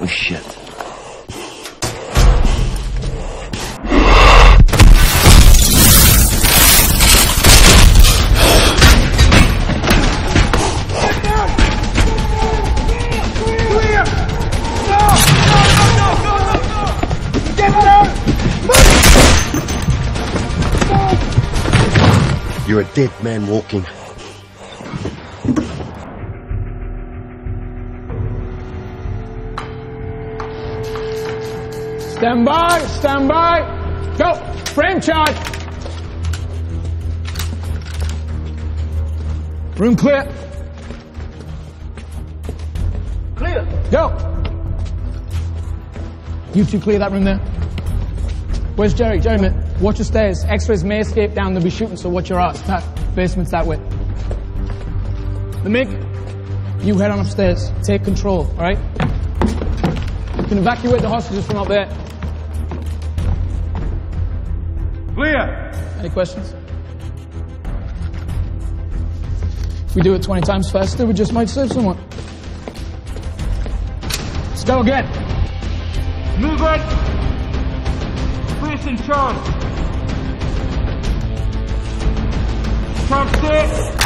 Oh shit. You're a dead man walking. Stand by, stand by. Go. Frame charge. Room clear. Clear. Go. You two clear that room there. Where's Jerry? Jerry, mate, watch your stairs. X-rays may escape down. They'll be shooting, so watch your ass. That basement's that way. The MiG, you head on upstairs. Take control, all right? You can evacuate the hostages from up there. Any questions? If we do it 20 times faster, we just might save someone. Let's go again. Move it. Place in charge. Charge six.